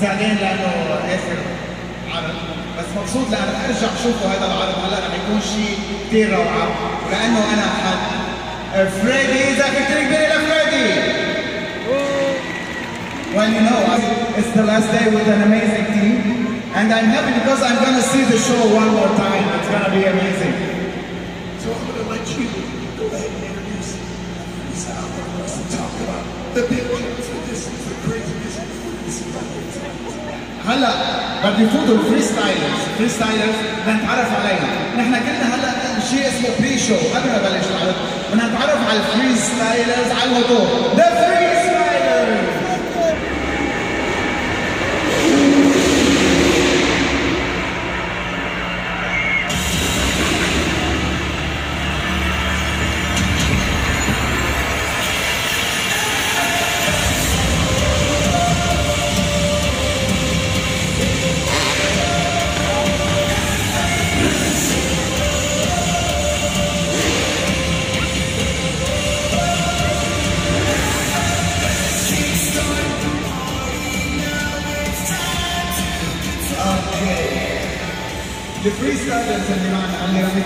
زعلان لأنه اخر عرض بس مبسوط لأنه ارجع شوفوا هذا العرض هلا رح يكون شيء كثير روعه ولأنه أنا حد فريدي اذا كنت كبير لفريدي Well, you know, it's the last day with an amazing team, and I'm happy because I'm going to see the show one more time. It's going to be amazing. So I'm going to let you go ahead and introduce this album for to talk about the big for this is the craziness not هلا بدي يفوتوا الفري ستايلرز، الفري ستايلرز بدنا نتعرف عليهم، نحن كنا هلا شيء اسمه بري شو قبل ما بلش العرض، بدنا نتعرف على الفري ستايلرز على الهدوء، ذا فري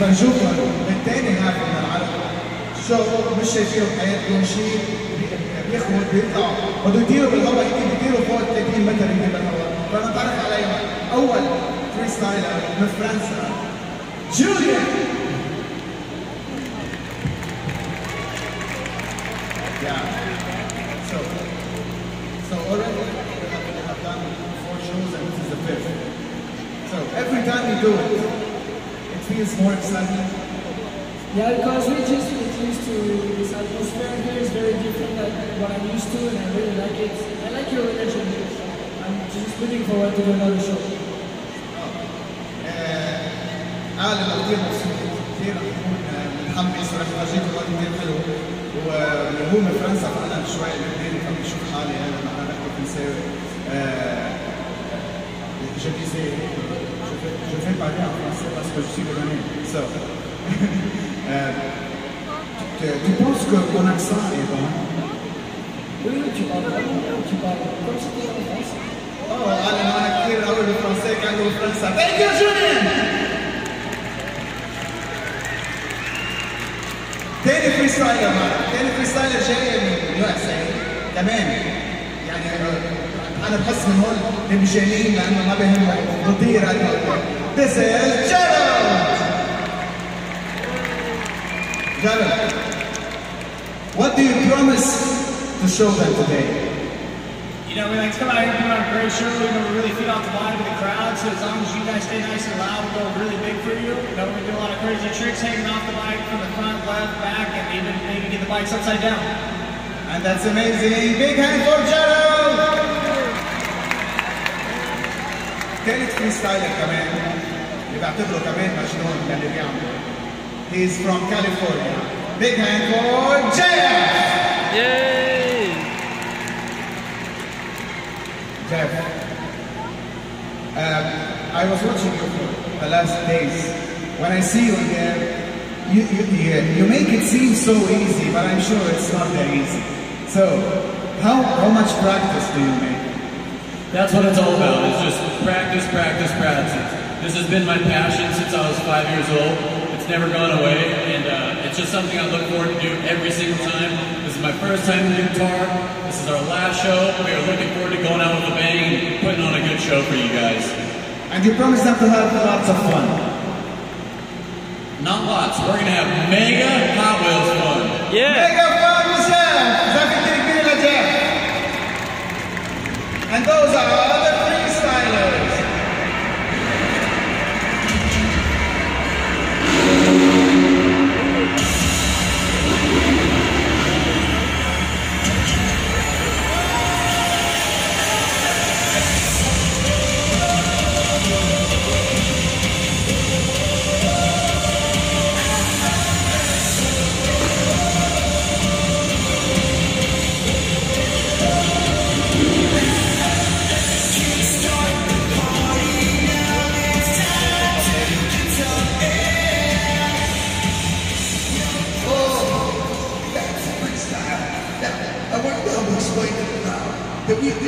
اللي رح يفرجوكم بالثاني هاف من العرض شو مش شايفينه بحياتكم شيء بيخبط بيطلع بده يطيروا بالهواء يمكن يطيروا فوق 30 متر يمكن بالهواء فنتعرف عليهم أول فري ستايلر من فرنسا. جوليان more exciting. Yeah, because we just get used to this atmosphere here is very different than what I'm used to and I really like it. I like your energy here. so I'm just looking forward to another show. قال انه كثير مبسوط كثير رح يكون متحمس ورح يفرجيكم وقت كثير حلو وهو من فرنسا فانا شوي لبناني فبشوف حالي انا لما نحكي فرنساوي Je disais, je vais, je vais parler en français parce que je suis libanais. So, euh, tu, tu penses que mon accent est bon? Oui, oui, tu parles vraiment, tu parles comme si tu étais en France. Oh, انا انا كثير قوي بالفرنسي كان بالفرنسا. Thank you, Julien! تاني فري ستايلر معنا، تاني فري ستايلر جاي من اليو اس اي كمان يعني انا بحس من هون نمشي يمينا ما بهمك مطيرك This is Gerald! Gerald, what do you promise to show them today? You know, we like to come out here and put on a great show. We're going to really feed off the vibe of the crowd. So as long as you guys stay nice and loud, we'll go really big for you. You know, we're going to do a lot of crazy tricks hanging off the bike from the front, left, back, and even maybe get the bikes upside down. And that's amazing. Big hand for Jerad. ثالث فري ستايلر كمان اللي بعتبره كمان مجنون للي بيعمله. He's from California. Big hand for Jeff! Yay! Jeff, um, I was watching you for the last days. When I see you here, you, you, you, you make it seem so easy, but I'm sure it's not that easy. So, how, how much practice do you make? That's what it's all about. It's just practice, practice, practice. This has been my passion since I was five years old. It's never gone away, and uh, it's just something I look forward to do every single time. This is my first time in the Qatar. This is our last show. We are looking forward to going out with a bang and putting on a good show for you guys. And you promise them to have lots of fun. Not lots. We're gonna have mega Hot Wheels fun. Mega fun with Jeff! Zafik Tirikbiri Jeff! And those are other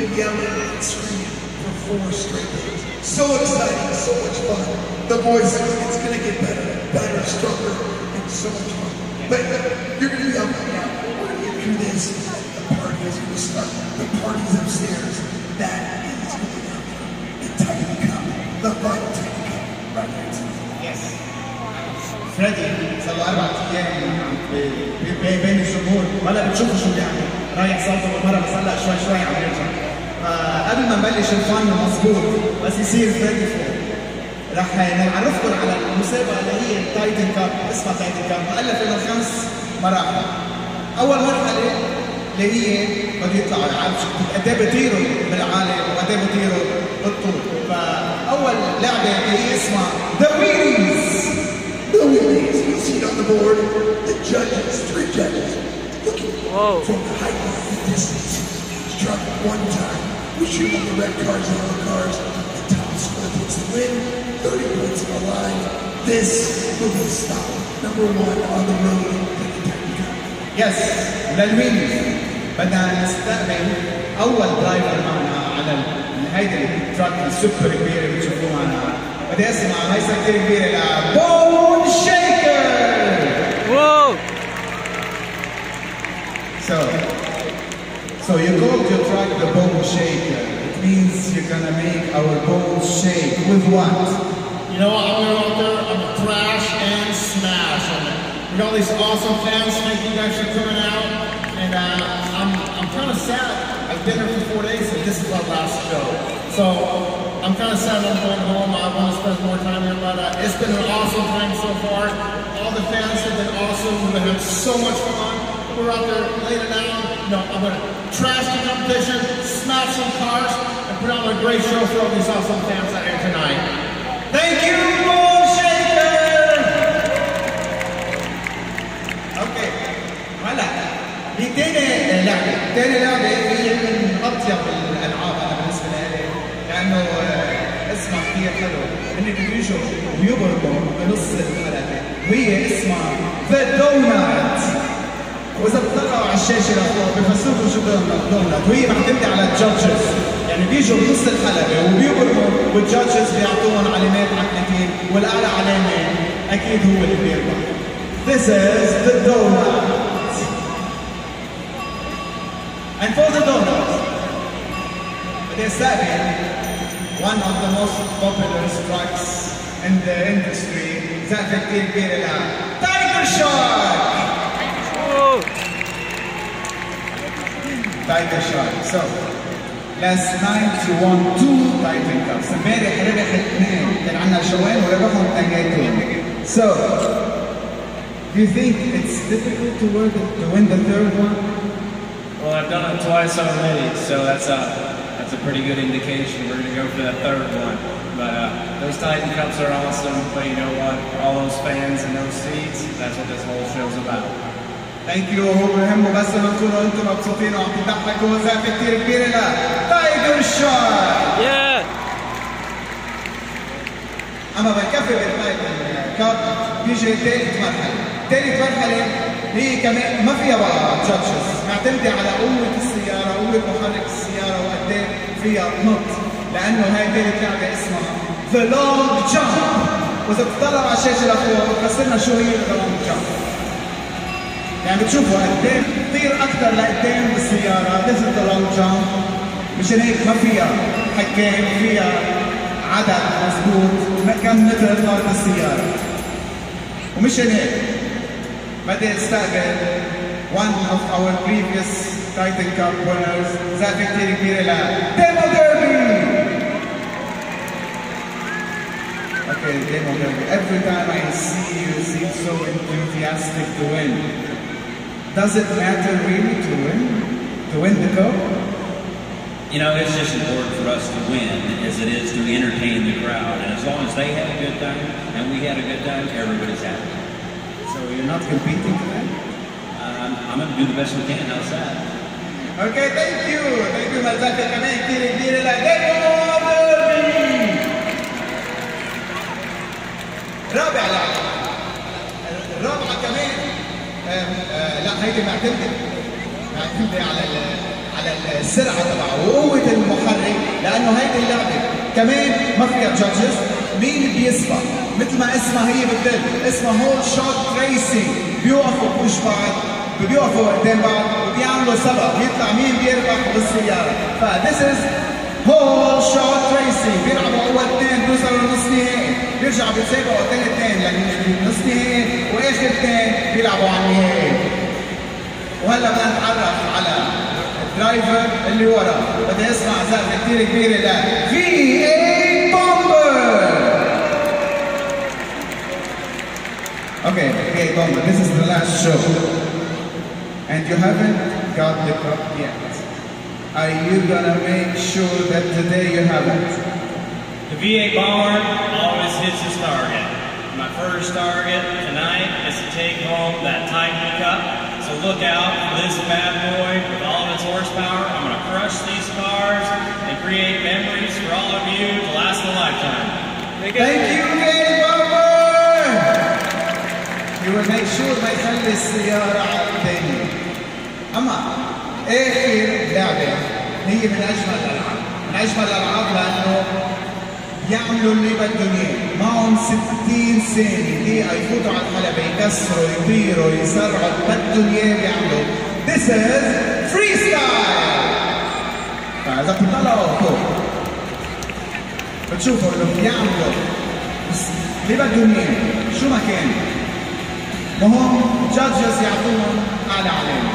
that we've been yelling and screaming for four straight days. So exciting, so much fun. The voice, it's going to get better, better, stronger, and so much fun. But you're going to be able to now. We're going to get through this. The party is going to start. The party's upstairs. That is going out there. The Titan Cup. The final Titan Cup. Right here tonight. Yes. فريدي صار له اربع ايام ب- ب- بين الجمهور وهلا بتشوفوا شو بيعمل رايح صوته بالمره بس هلا شوي شوي عم يرجع آه، قبل ما نبلش الفن مظبوط بس يصير فريدي فوق رح نعرفكم على المسابقة اللي هي التايتن كاب اسمها تايتن كاب مؤلفه من خمس مراحل. أول مرحلة اللي هي بده يطلعوا يلعبوا قد إيه بيطيروا بالعالم وقد إيه بيطيروا بالطول. فأول لعبة اللي هي اسمها ذا ويلز The Willies, you see it on the board. The judges, three judges, looking Whoa. from the height of the distance. Truck one time. We shoot on the red cars and yellow cars. The top score gets the win. 30 points on the line. This will be the stop. Number one on the road to the Kentucky Cup. يس للويلز بدنا نستقبل اول درايفر معنا على ال- هيدي التراك السوبر كبيره اللي بتشوفوها معنا بدي اسمع هيثم كثير كبيره لبون شيكر Whoa! So, so you called your with what? You know what? I'm going out there. I'm gonna thrash and smash it. We got all these awesome fans. Thank you guys for coming out. And uh, I'm I'm kind of sad. I've been here for four days, and this is our last show. So I'm kind of sad I'm going home. I want to spend more time here, but uh, it's been an awesome time so far. All the fans have been awesome. We've had so much fun. We're out there laying it down. No, I'm gonna trash the competition, smash some cars, and put on a great show for all these awesome fans out here tonight. Thank you, Bone Shaker! أوكي هلا دي تاني لعبة، تاني لعبة هي من أطيب الألعاب أنا بالنسبة لي لأنه آه، اسمها كثير حلو، هن بيجوا وبيبرموا بنص الحلقة وهي اسمها ذا دونات وإذا بتطلعوا على الشاشة لفوق بفسروكم شو دونات وهي معتمدة على الجادجز يعني بيجوا بنص الحلقة وبيبرموا والجادجز بيعطوهم علامات عقلتين والأعلى علامة أكيد هو اللي بيربح. This is the donut. And for the donut, بدي استقبل one of the most popular trucks in the industry زقفة كتير كبيرة لها تايجر شارك title shot. So, Last night you won two Titan Cups. امبارح ربح اثنين، كان عندنا شوان وربحهم اثنيناتهم. So, do you think it's difficult to win, to win the third one? Well, I've done it twice already, so that's a that's a pretty good indication. We're going to go for the third one. But uh, those Titan Cups are awesome. But you know what? For all those fans and those seats, that's what this whole show's about. Thank you. goes short. Yeah. أما بنكفي بالفاينل كاب بيجي ثالث مرحلة، ثالث مرحلة هي كمان ما فيها بقى جادجز، معتمدة على قوة السيارة، قوة محرك السيارة وقد إيه فيها نط، لأنه هاي ثالث لعبة اسمها ذا لونج جامب، وإذا بتطلع على الشاشة لفوق بتفسرنا شو هي ذا لونج جامب. يعني بتشوفوا قد إيه بتطير أكثر لقدام بالسيارة. تنزل لونج جامب مشان هيك ما فيها حكام فيها عدد مضبوط ما كم متر طارت السياره ومشان هيك بدي استقبل one of our previous Titan Cup winners زقفه كثير كبيره ل ديمو ديربي Okay, Demo Derby. Every time I see you seem so enthusiastic to win. Does it matter really to win? To win the cup? You know, it's just important for us to win as it is to entertain the crowd. And as long as they had a good time and we had a good time, everybody's happy. So you're not competing today? Um, I'm going to do the best we can. How's that? Okay, thank you. Thank you مزاكا كمان كتير كبيرة لديمو ديربي. رابع لعبة. الرابعة كمان آم، آه، لا هيدي معتمدة معتمدة على ال- على السرعة تبعه وقوة المحرك لأنه هيدي اللعبة كمان ما فيها جادجز مين بيسبق مثل ما اسمها هي بتدل اسمها هول شوت ريسينج بيوقفوا بوش بعض بيوقفوا قدام بعض وبيعملوا سبق بيطلع مين بيربح بالسيارة. ف this is هول شوت ريسينج بيلعبوا أول اثنين بيوصلوا للنص نهائي. بيرجعوا بيتسابقوا ثاني اثنين للنص نهائي وآخر اثنين بيلعبوا على النهائي. وهلا بدنا نتعرف على درايفر اللي ورا بدي اسمع زقفه كثير كبيره ل في اي بومبر اوكي في اي بومبر this is the last show. And you haven't got the cup yet. Are you gonna make sure that today you have it the V8 Bomber always hits his target. My first target tonight is to take home that Titan Cup. So look out for this bad boy with all of its horsepower. I'm going to crush these cars and create memories for all of you to last a lifetime. Thank you, Hey Bomber! You will make sure ما يخلي السيارة على الثاني. أما آخر لعبة هي من أجمل الألعاب. من أجمل الألعاب لأنه يعملوا اللي بدهم اياه، معهم 60 ثانية دقيقة يفوتوا على الحلبة يكسروا يطيروا يسرعوا بدهم اياه بيعملوا. This is freestyle! فإذا بتطلعوا فوق بتشوفوا انه بيعملوا بس اللي بدهم اياه شو ما كان وهم جادجز يعطوهم اعلى علامه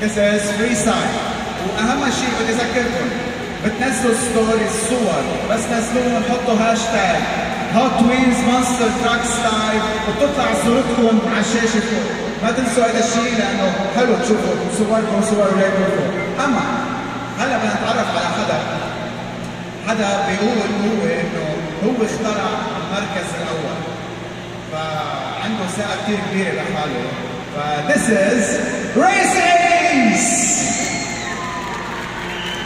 This is freestyle واهم شيء بدي اذكركم بتنزلوا ستوري الصور بس نزلوهم حطوا هاشتاج هوت وينز مونستر تراك ستايل وبتطلع صورتكم على الشاشه ما تنسوا هذا الشيء لأنه حلو تشوفوا صوركم وصور اولادكم اما هلا بدنا نتعرف على حدا حدا بيقول هو انه هو اخترع المركز الأول فعنده ثقه كثير كبيره بحاله ف this is Ace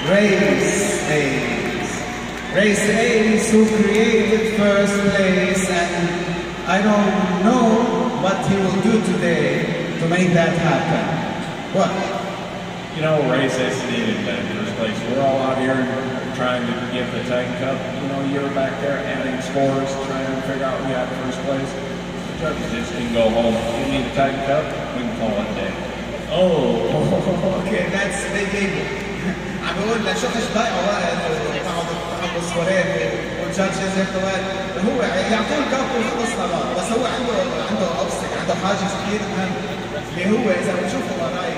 Race Ace Race Ace who created first place and I don't know what he will do today to make that happen. What? You know, race is needed the first place. We're all out here trying to get the Titan Cup. You know, you're back there adding scores, trying to figure out who got first place. The judges just can go home. You need the Titan Cup, we can call it a day. Oh, okay, that's they it. عم لك شو ضيعوا وقت وتقعدوا تحطوا صورات والجادجز وقت هو يعطوه الكاب ويخلصنا بقى بس هو عنده عنده اوبستكل عنده حاجز كثير مهم اللي هو اذا بتشوفوا وراي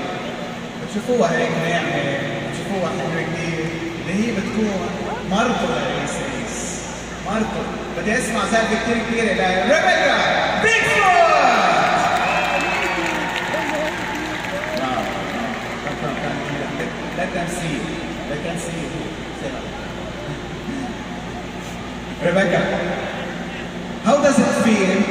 بتشوفوها هيك ناعمه بتشوفوها حلوة كثير اللي هي بتكون مرته لريس ريس مرته بدي اسمع سالفه كثير كبيره لريبيكا بيج فوت Them see. See. Rebecca, how does it feel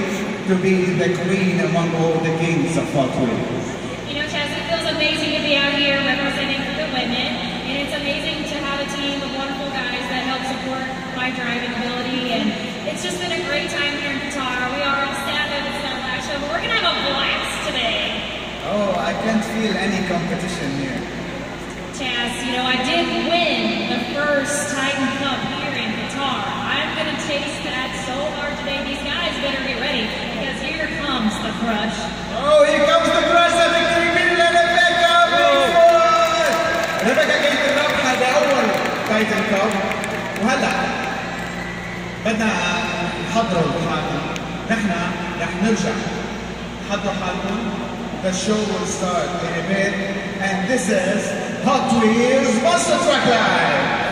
to be the queen among all the kings of Hot Wheels? You know, Chaz, it feels amazing to be out here representing the women, and it's amazing to have a team of wonderful guys that help support my driving ability, and it's just been a great time here in Qatar. We are all sad that it's our last show, but we're going to have a blast today. Oh, I can't feel any competition here. Chaz, you know, I did win the first Titan Cup here in Qatar. I'm going to taste that so hard today. These guys better get ready, because here comes the crush. Oh, here comes the crush of victory من ريبيكا بيجفورد ريبيكا كانت الرابحة هذا أول تايتل كاب وهلا بدنا نحضروا حالنا نحن رح نرجع حضروا حالكم The show will start in a bit and this is Hot Wheels Monster Truck Live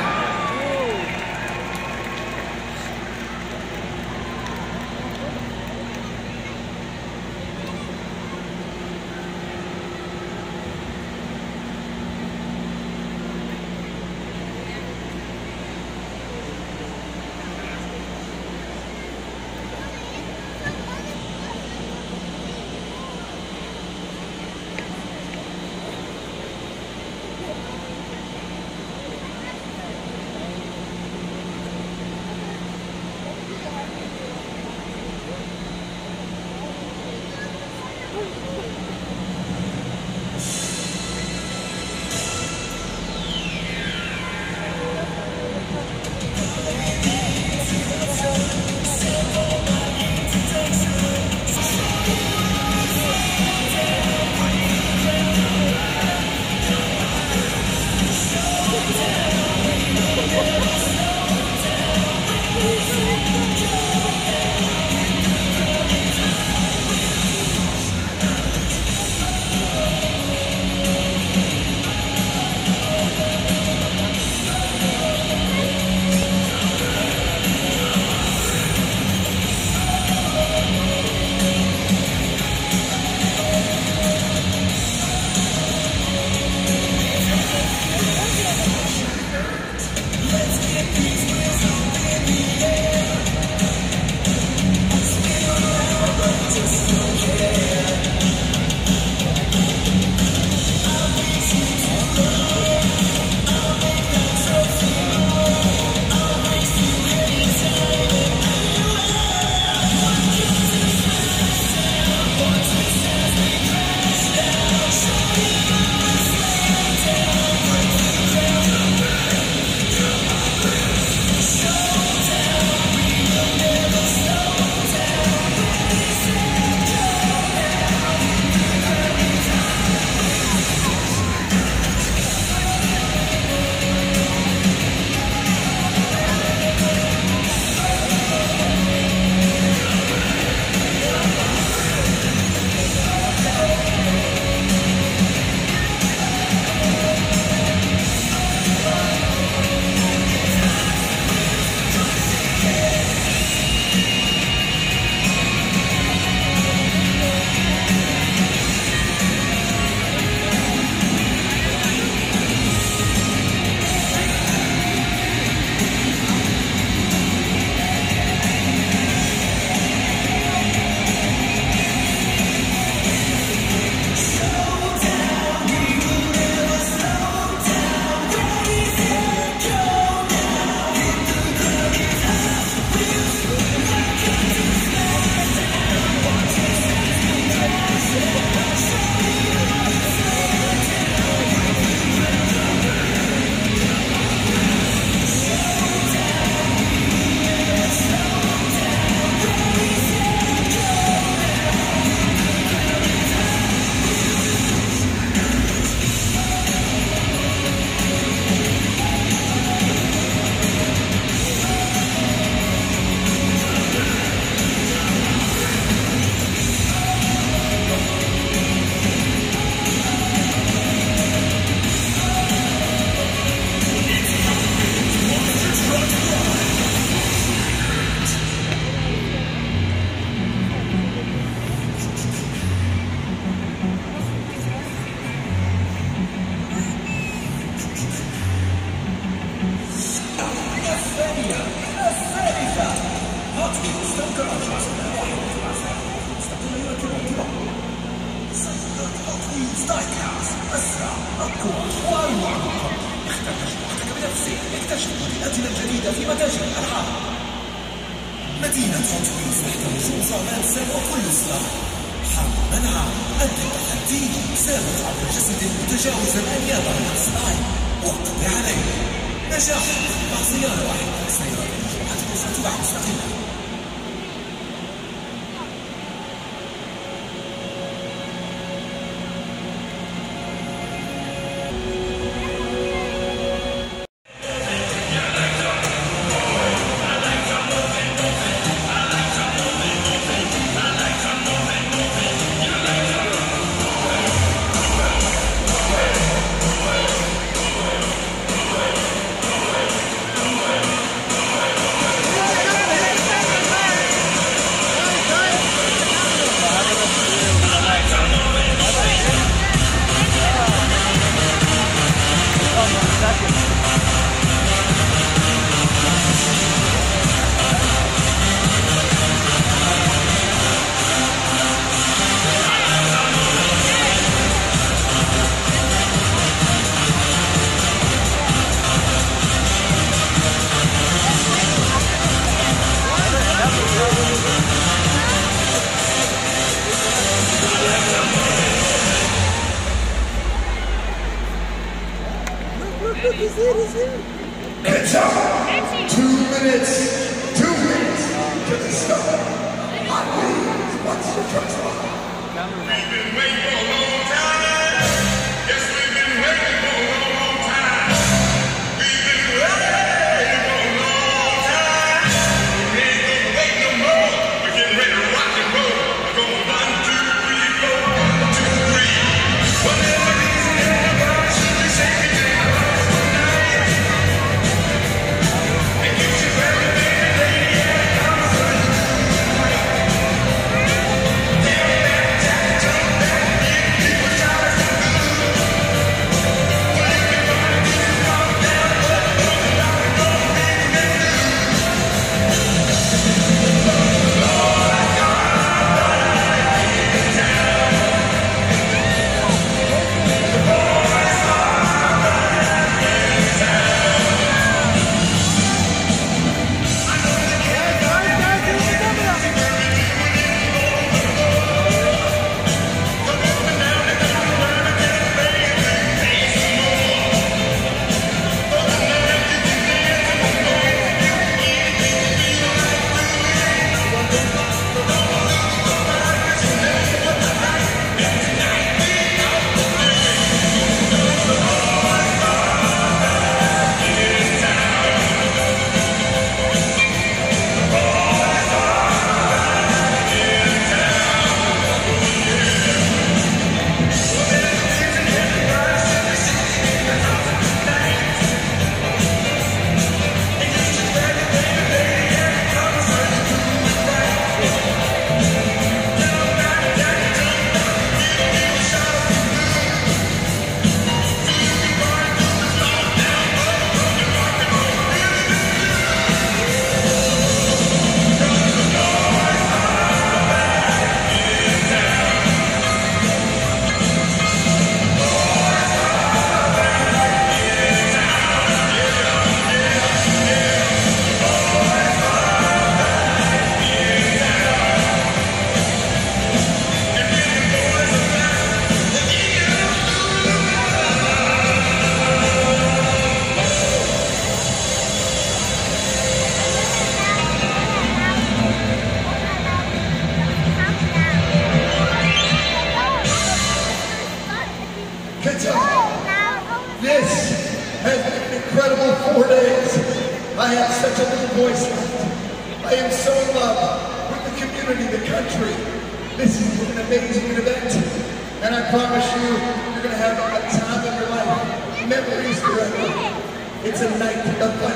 Jesus. It's a night of fun,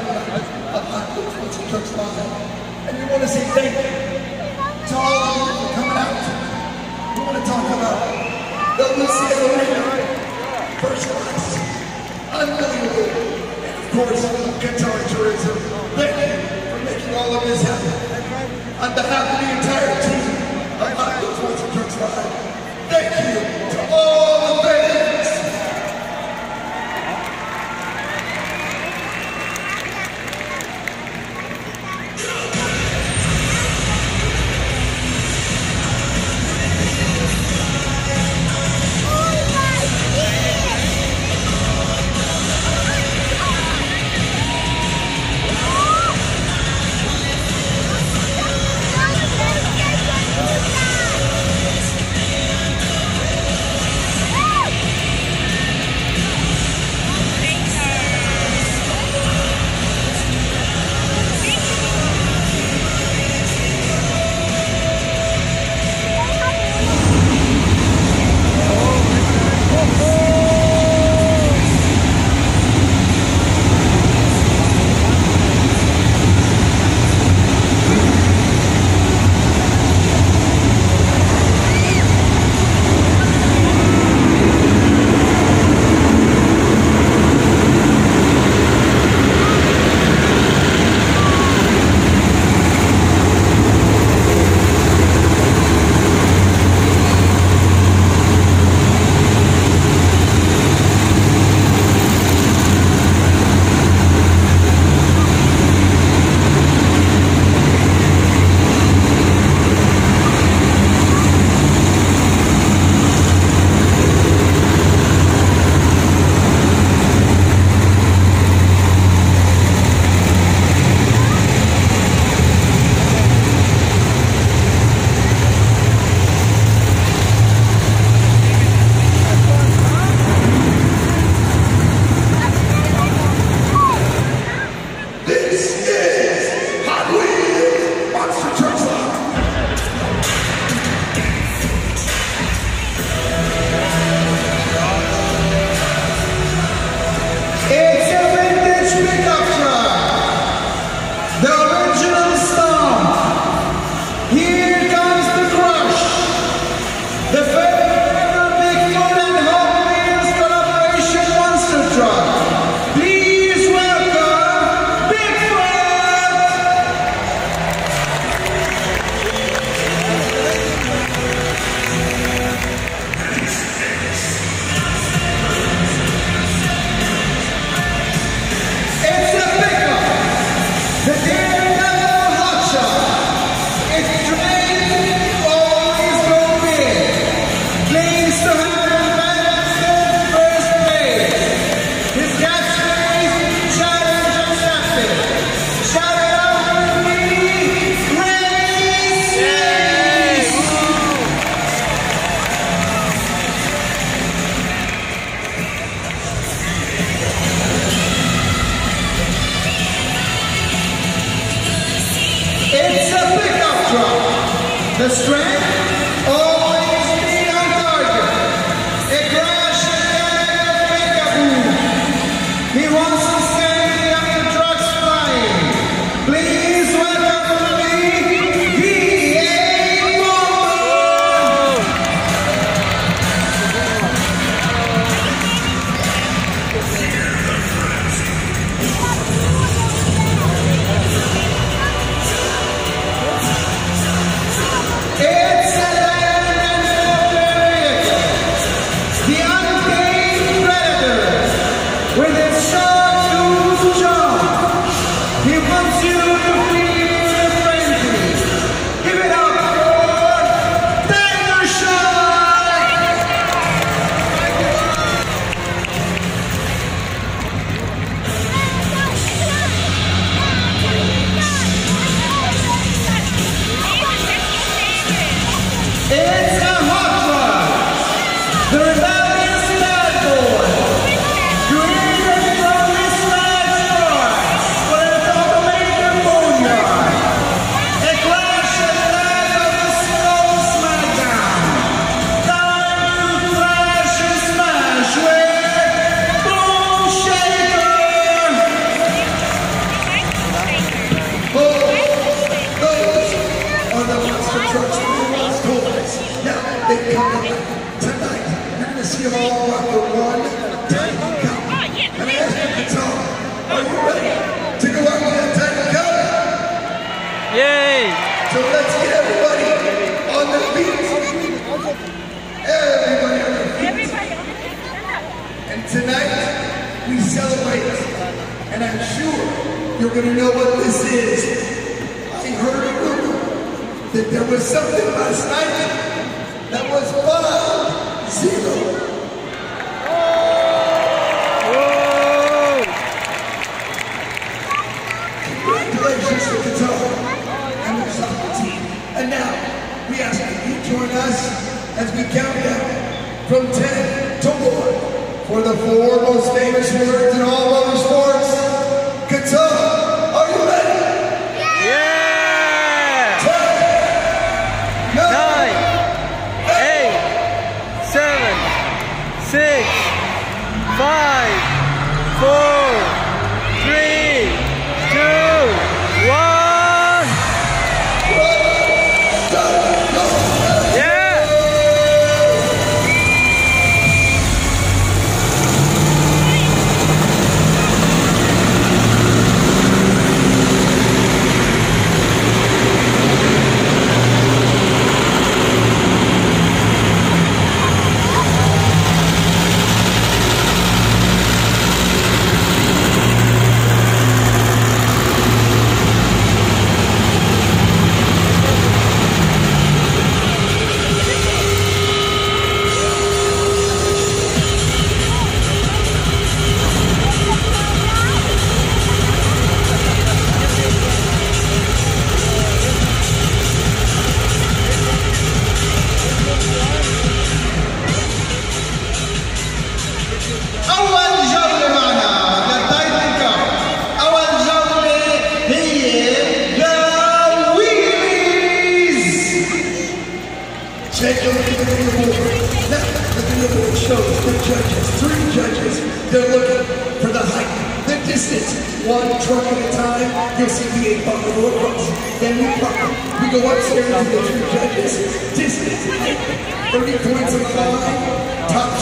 of hot what's your truck's. And we want to say thank you to all of you for coming out. We want to talk about the Lusail Arena. First class. Unbelievable. And of course, Qatar Tourism. Thank you for making all of this happen. On behalf of the entire team of Wheels Monster Trucks Live, thank you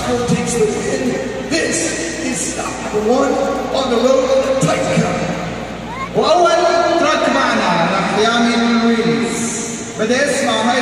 Oscar takes the win. This is stop one on the road to the Titan Cup. وأول تراك معنا راح يعمل ريلز بدأ اسمع ما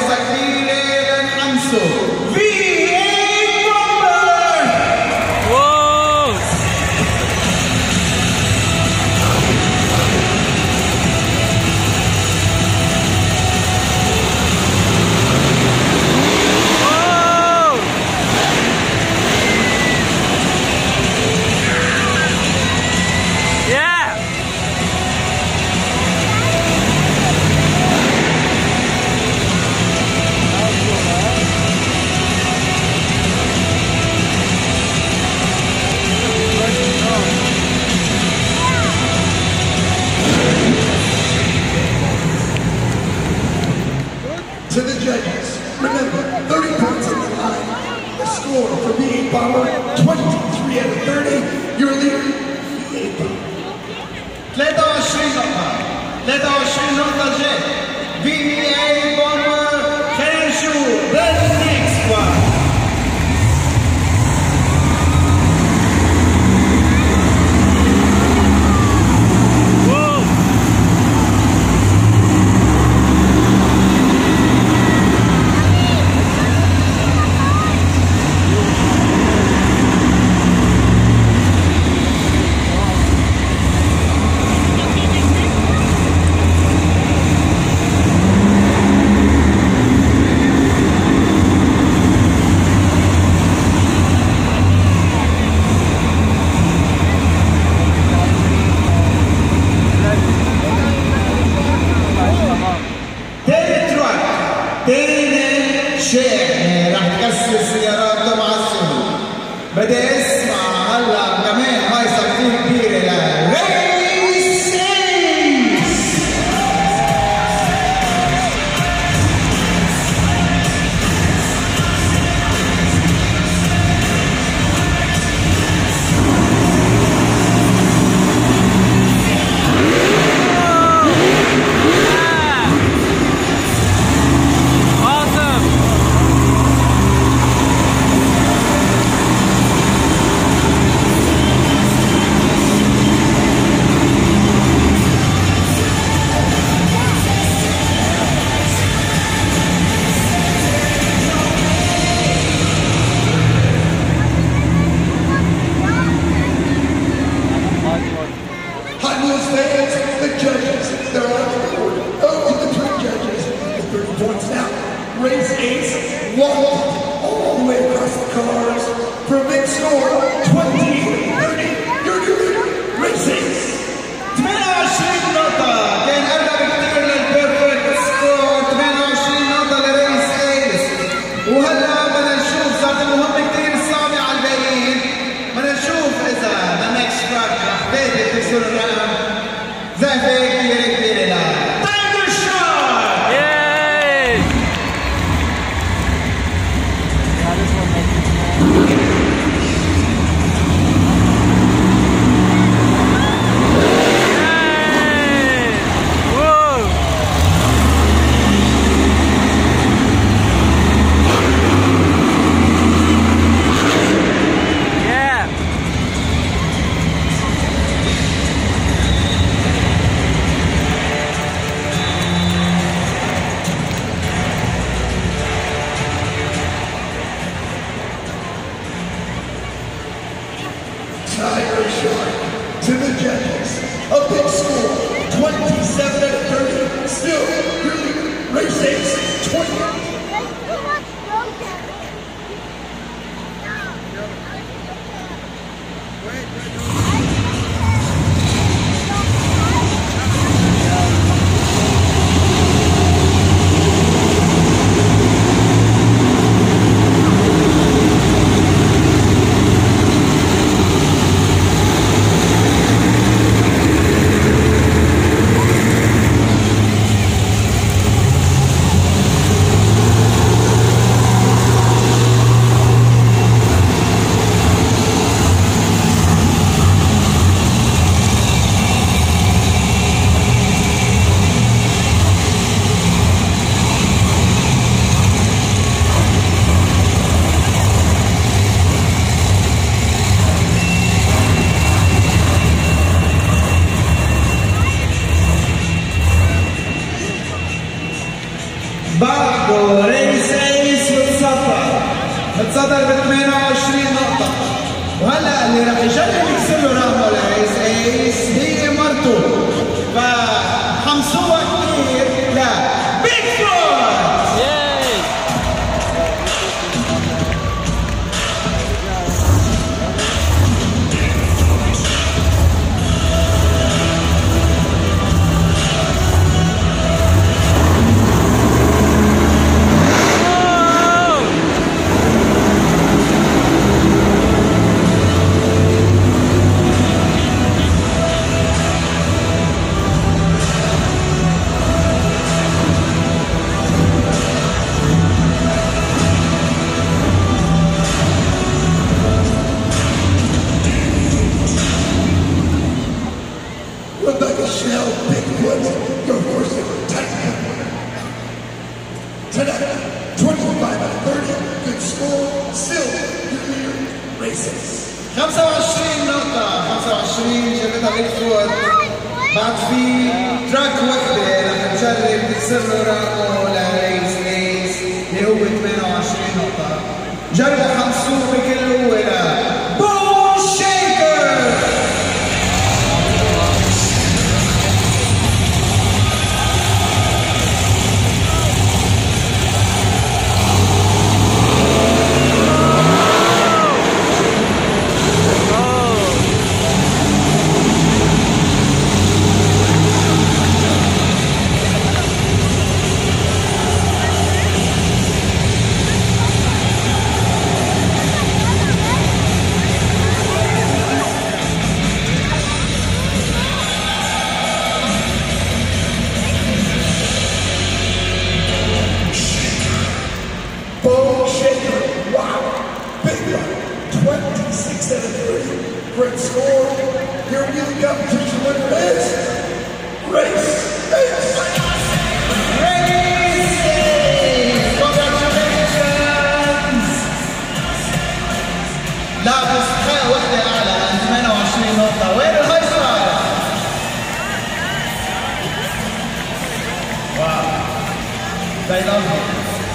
They love you.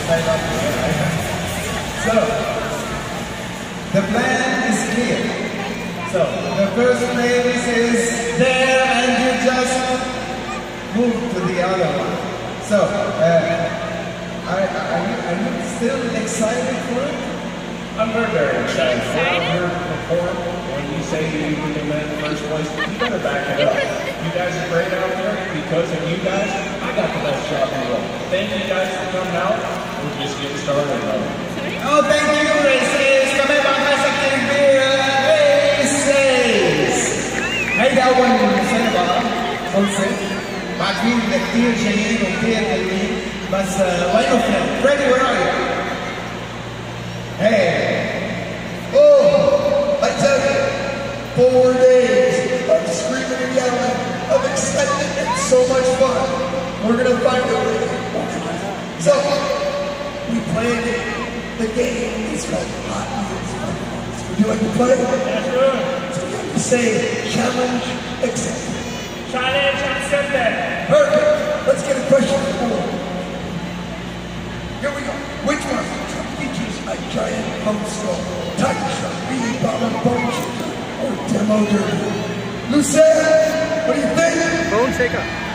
They love you. So, the plan is clear. So, the first place is there and you just move to the other one. So, uh, are, are, you, are you still excited for it? I'm very, very excited. When I'm here to perform, when you say you recommend first place, you better back it up. You guys are great out there. Because of you guys, I got the best job in the world. Thank you guys for coming out. We're just getting started, brother. Oh, thank you, races. كمان بعد حاسة كتير كبيرة. races. هيدي أول مسابقة خلصت. بعد في كتير جايين وكتير حلوين. بس uh, وينه فريد؟ فريدي وين are you? Hey. Oh, I tell you, four days of screaming and yelling, of excitement and so much fun. We're gonna find a way. So, we played the game. It's called Hot Wheels. Would you like to play? That's good. So we have to say challenge accepted. Challenge accepted. Perfect. Let's get a question four. Here we go. Which one features a giant pump skull, tiger shark, V8 Bomber, bone shaker, or oh, demo derby? Lucette, what do you think? Bone shaker.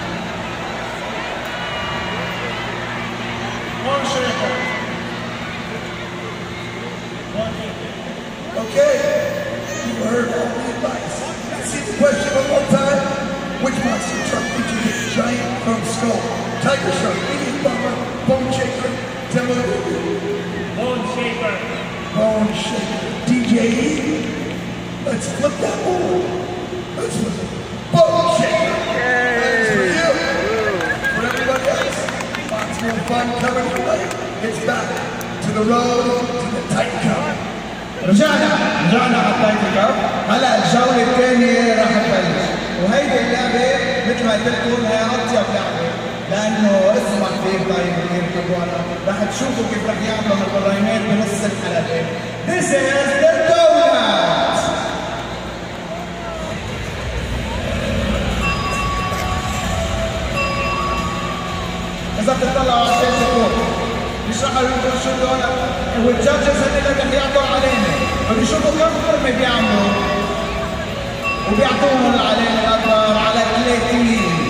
رجعنا رجعنا على التايتل كاب هلا الجولة الثانية راح تبلش وهيدي اللعبة مثل ما قلت لكم هي أطيب لعبة لأنه اسمها كثير طيب كثير كبوانا راح تشوفوا كيف راح يعملوا هالبرايمات بنص الحلقة This is the donut اذا بتطلعوا على السيف الكور بيشرح لهم شو هون والجادجز هن اللي رح يعطوا فبيشوفوا كم فرمه بيعملوا وبيعطوهم العلامه الاكبر على 30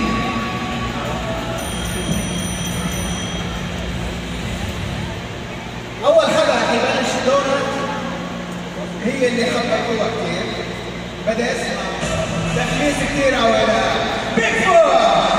اول حدا حيبلش دورة هي اللي حبيتوها كثير بدي اسمع تحميس كثير على بيك فور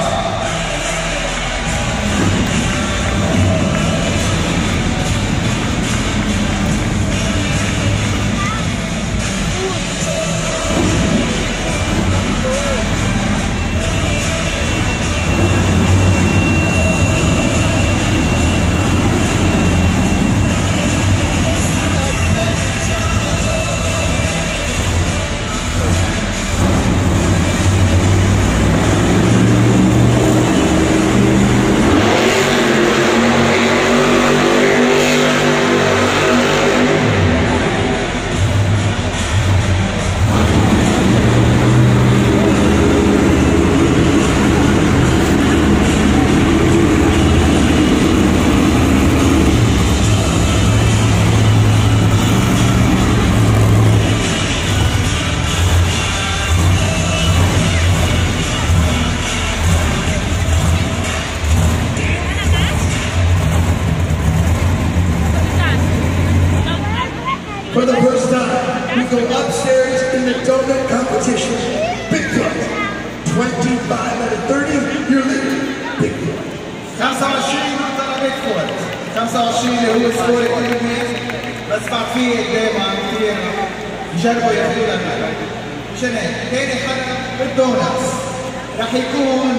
Kikun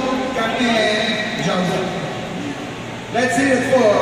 Let's hear it for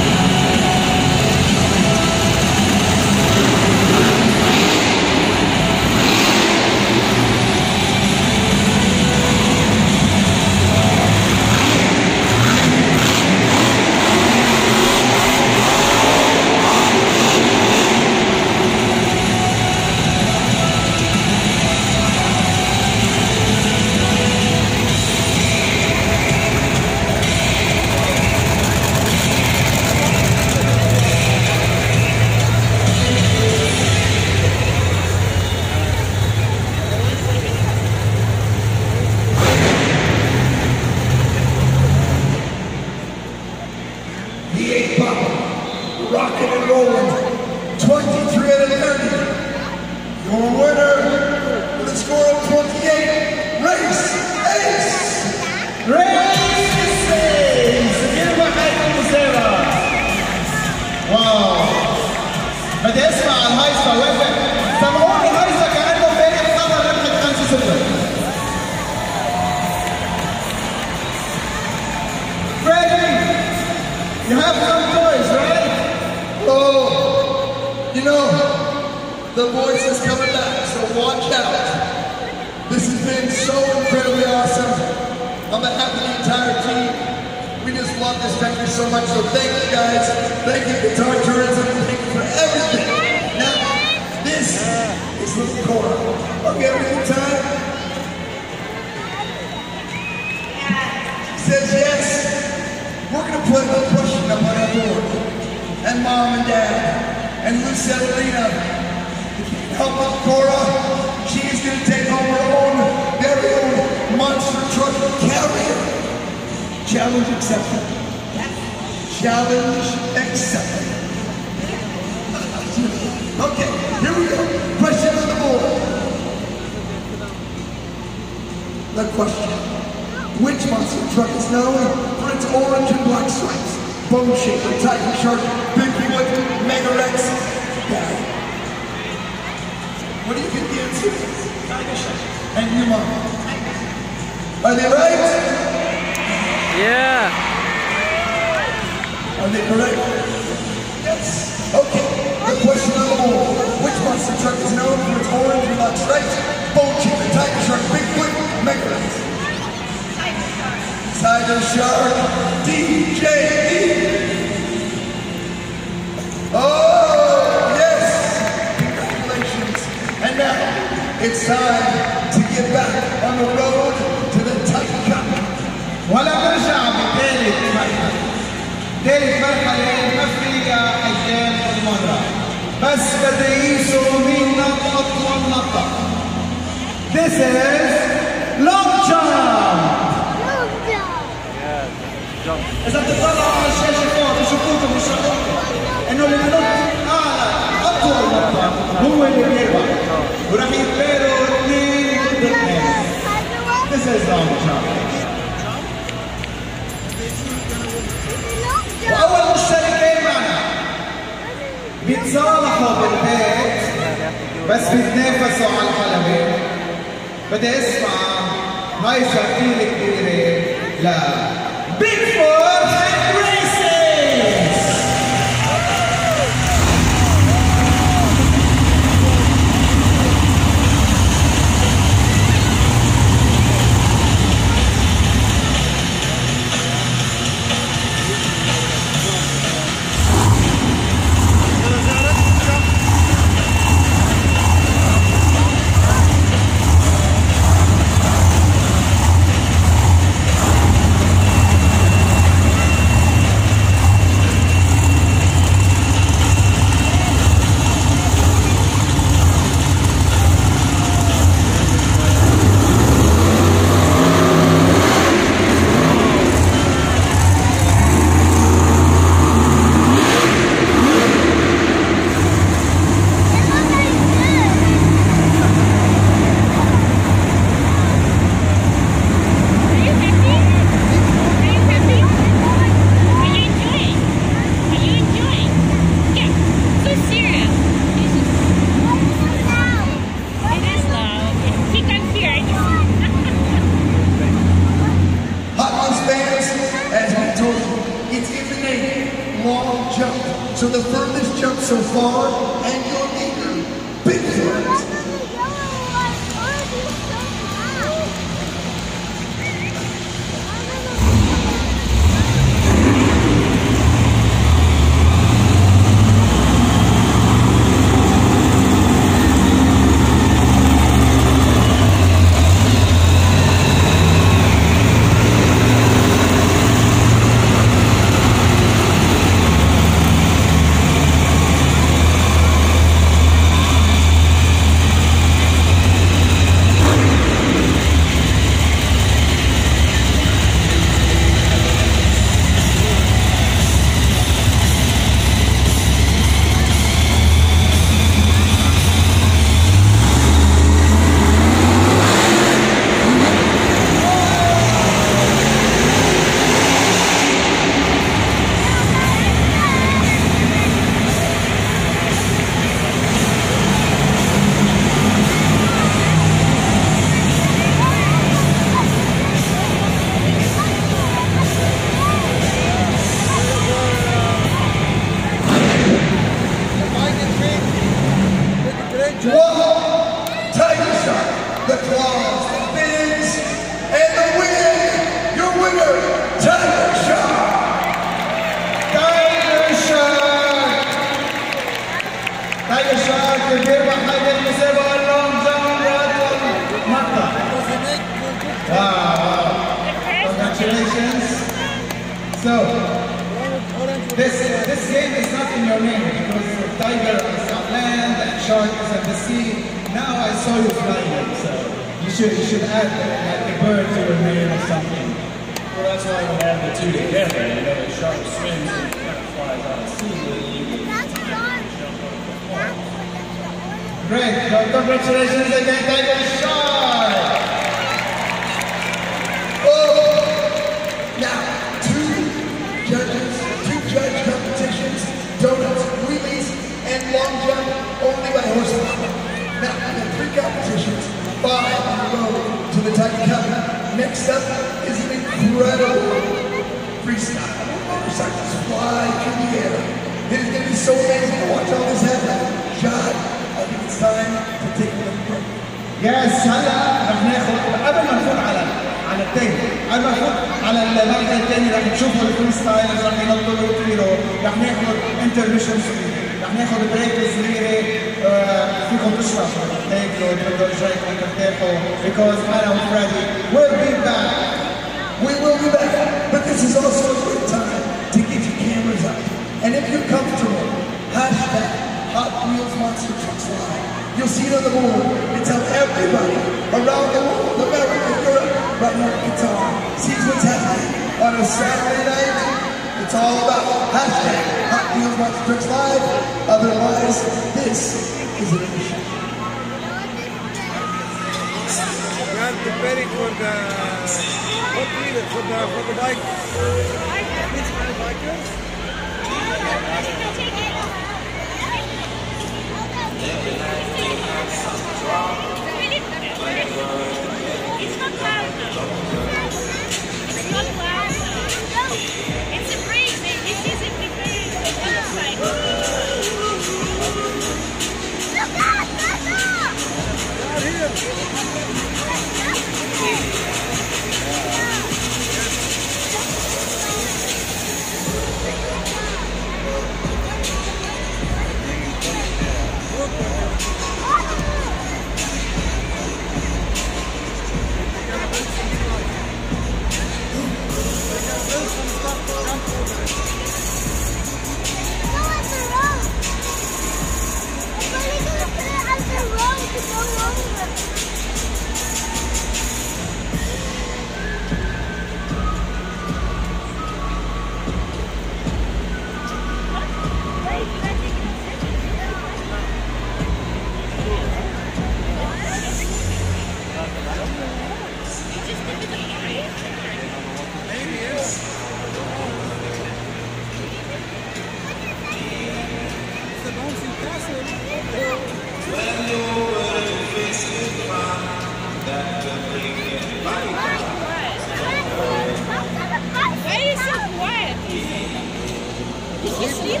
Yeah.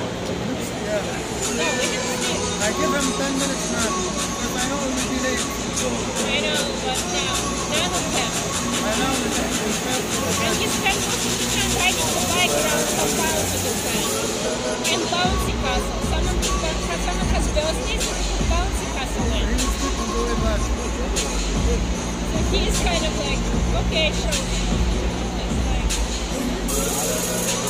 No. I give him 10 minutes now. I know it will be late. I know, but now, none of them. I know, And he spent most of time riding the bike around from town to the town. And bouncy castle. Someone, someone has built this. bouncy castle went. So he kind of like, okay, sure. It's like...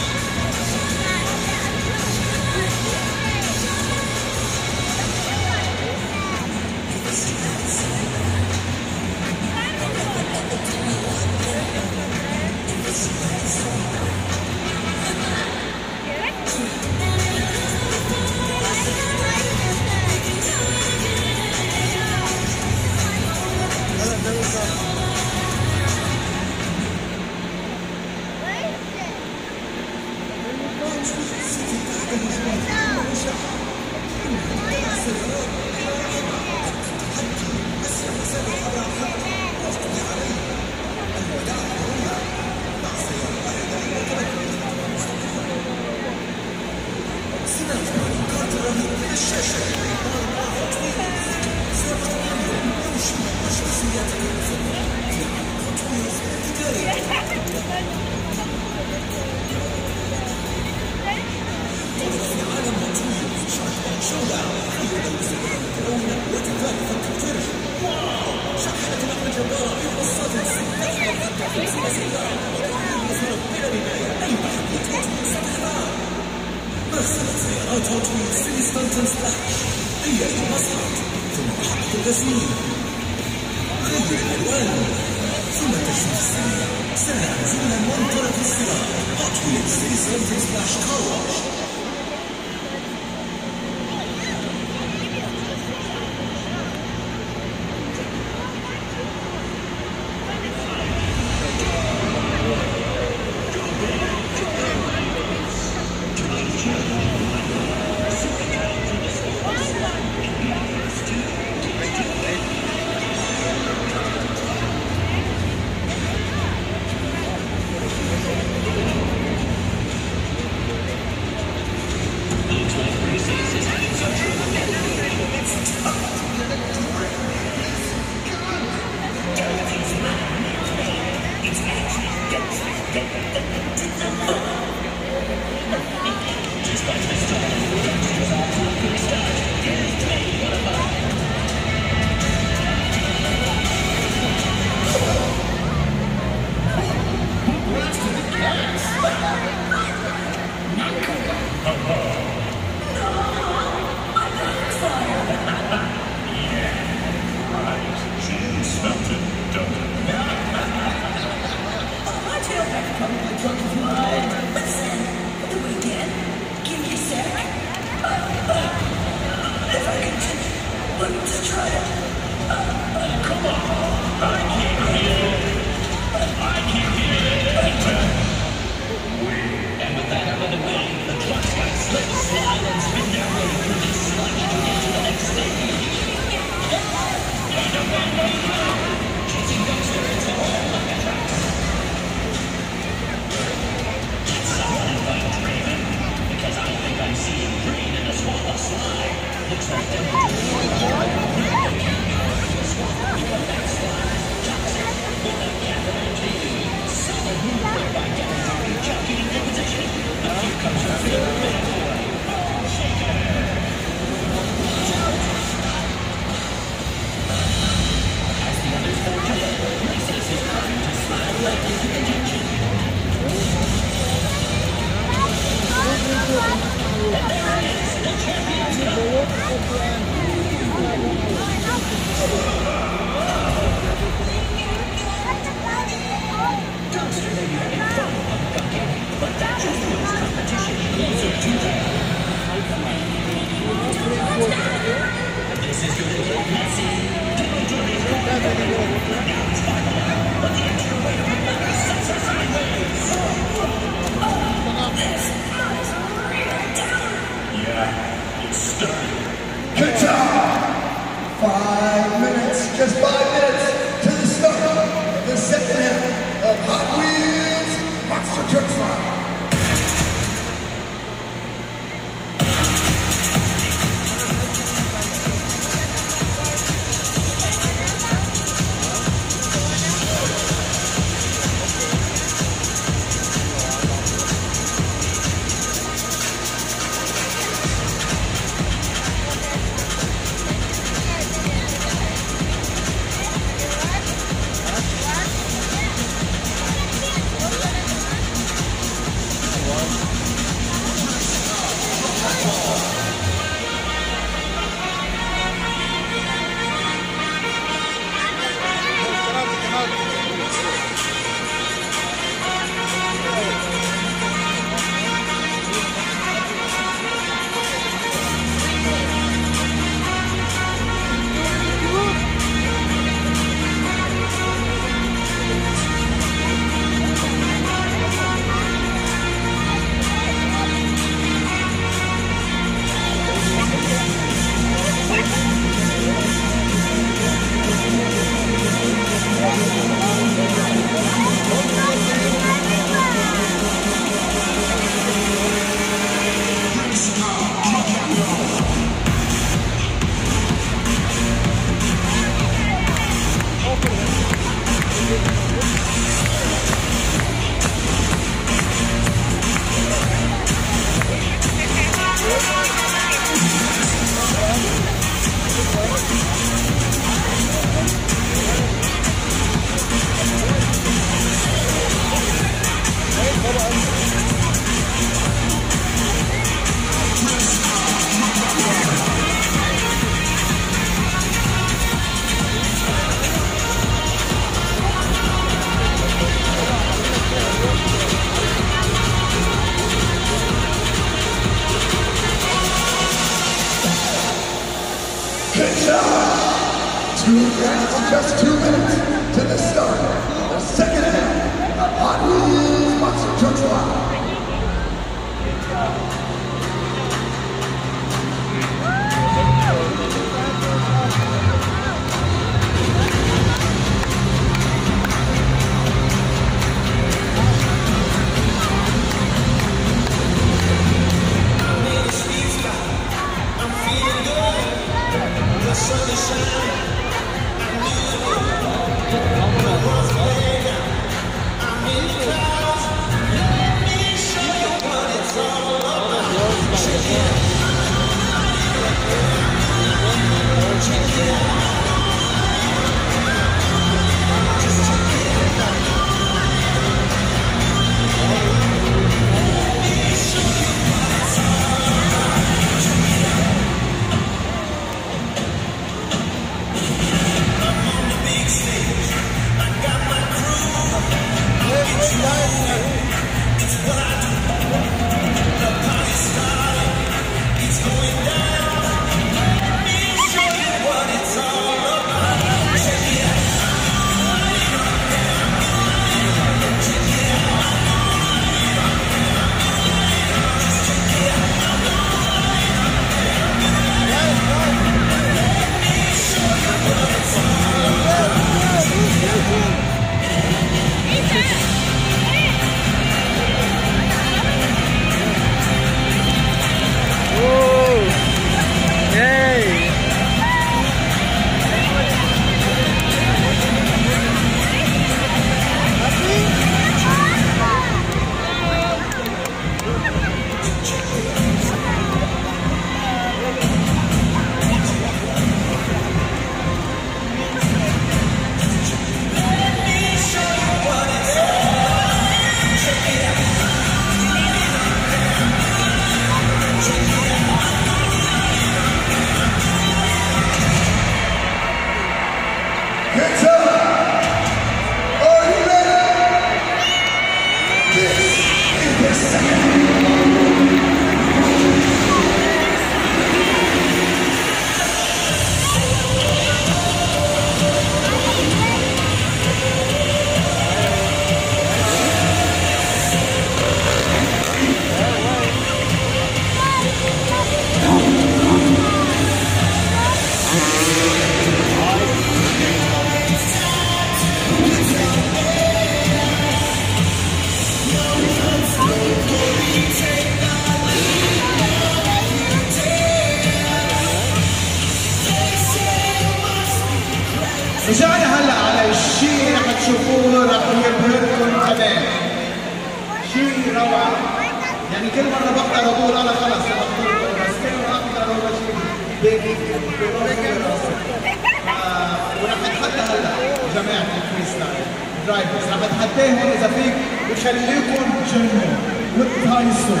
Enrico Junior with Tyson.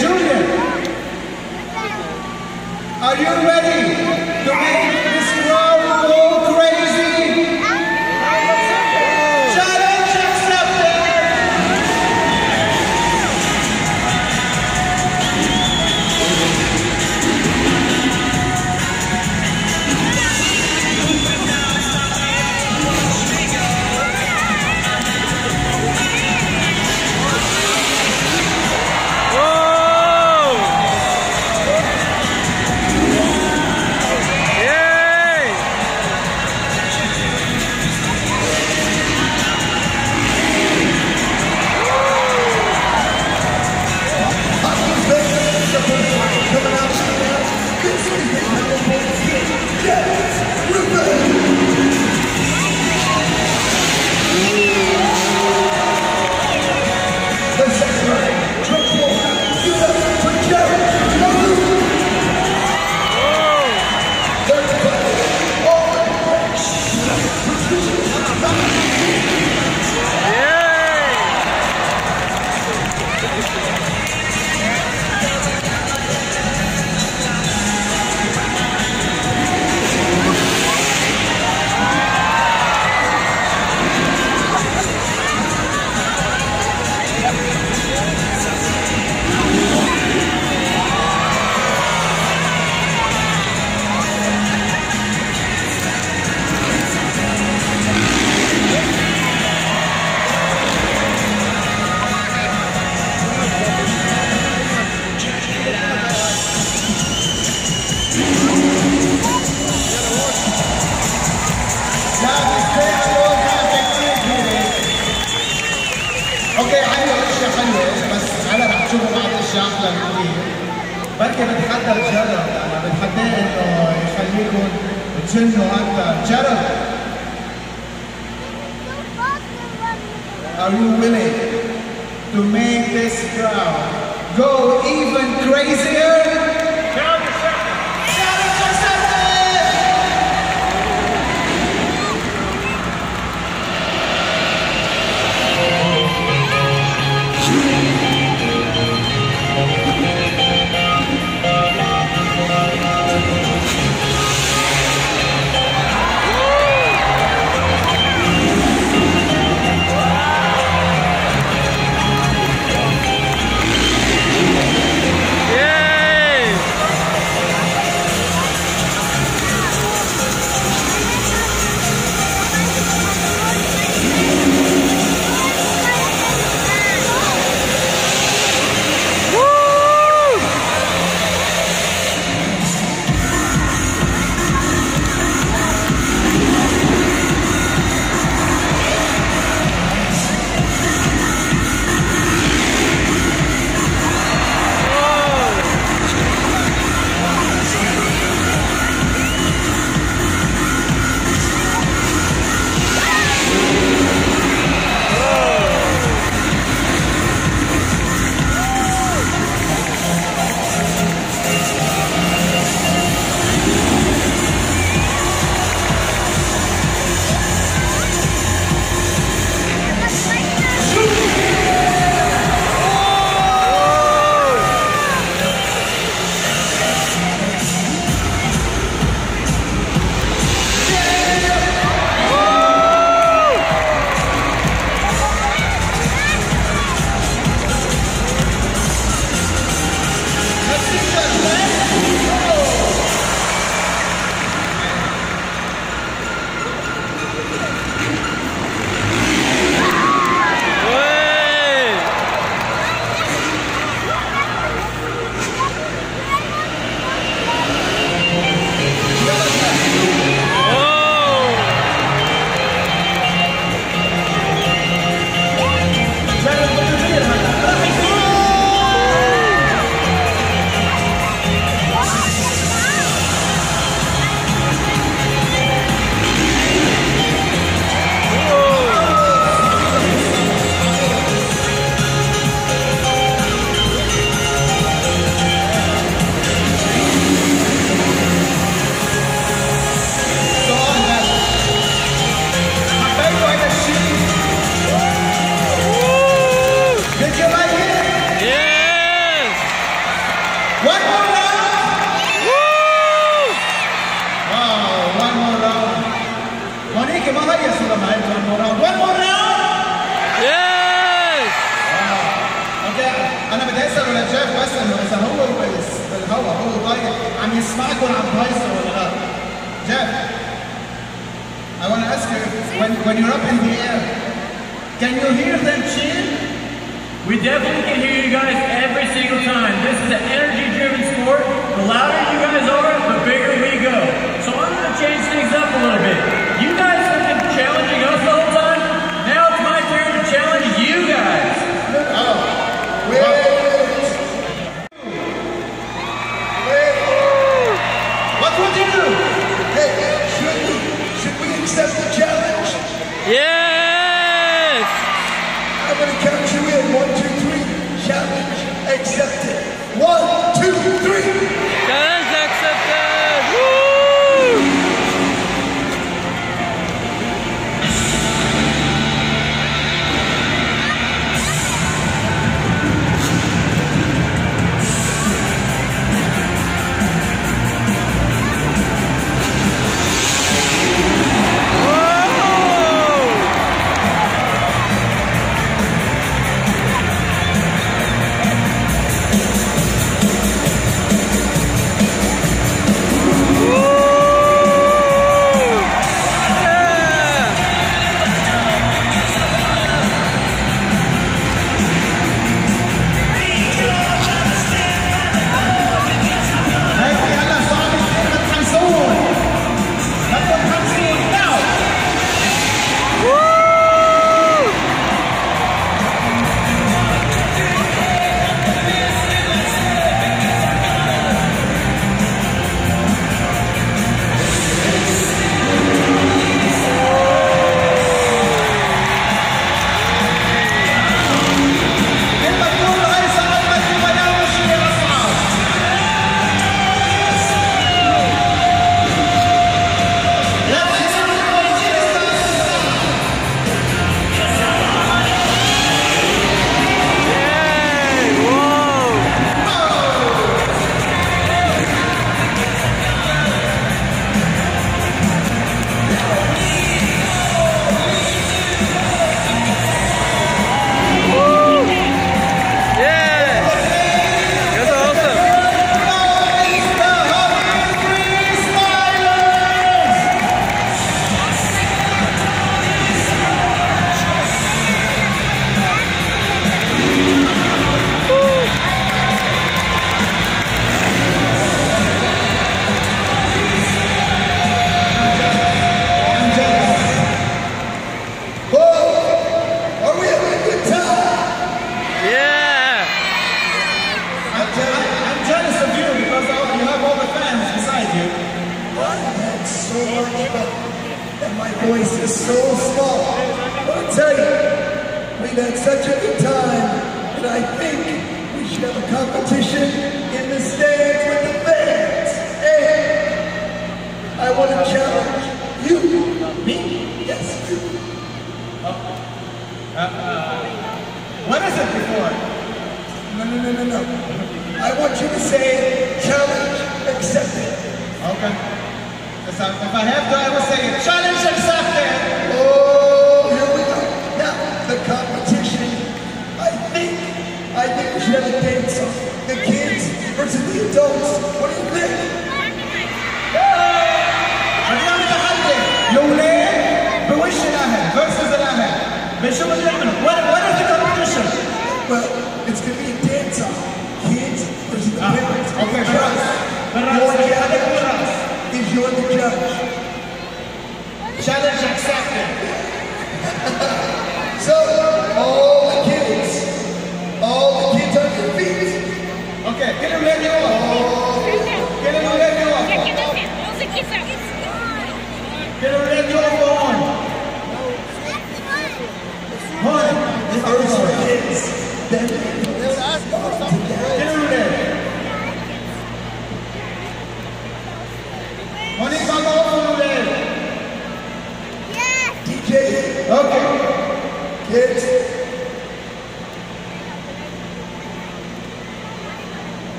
Junior, are you ready to make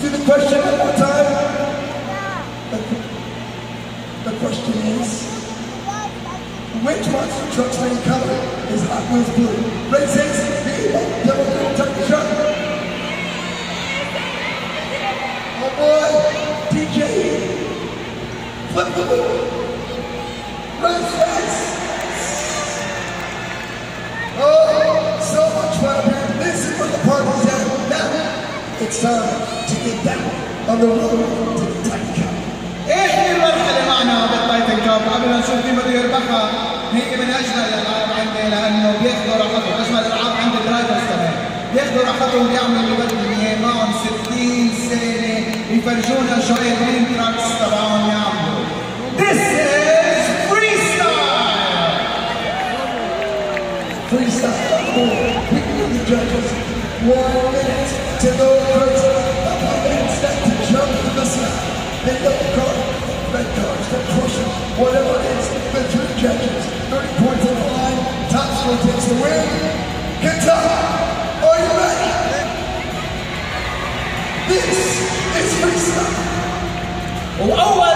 See the question one more time? The, question is, which one's Truxman color is Hot Wheels blue? Red says B, yellow blue, Turkish shirt. My boy, DJ, flip the blue. Red says. It's time to get back on the road to the Titan Cup. احيي المرحلة معنا بالتايتن كاب قبل نشوف مين بده يربحها هي من اجمل الالعاب عندي لانه بياخذوا راحتهم اجمل الالعاب عند الدرايفرز كمان بياخذوا راحتهم بيعملوا اللي بدهم اياه معهم 60 سنة يفرجونا شو الدريم تراكس تبعهم يعملوا This is freestyle! Freestyle, oh, pick the judges, one, wants to win. Qatar, are you ready? This is freestyle. Oh, oh